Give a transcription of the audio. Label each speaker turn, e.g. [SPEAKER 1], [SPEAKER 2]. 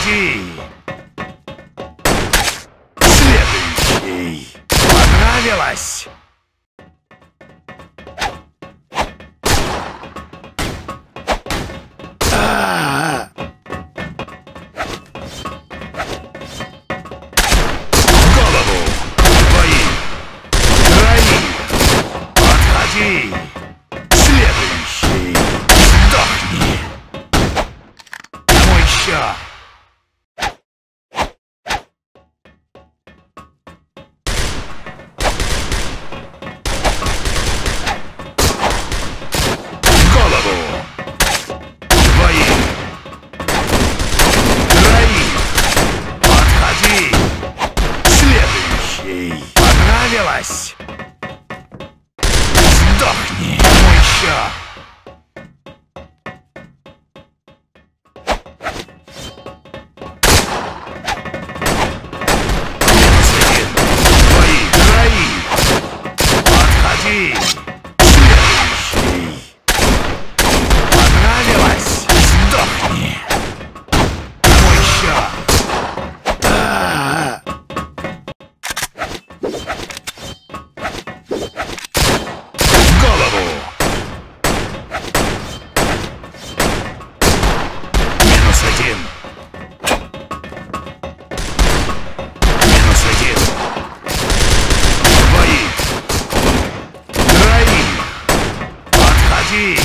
[SPEAKER 1] Уходи! Следуй ей! Понравилось! Следующий. Сдохни. Кому еще? завелась! Сдохни, еще! Отходи! Energy.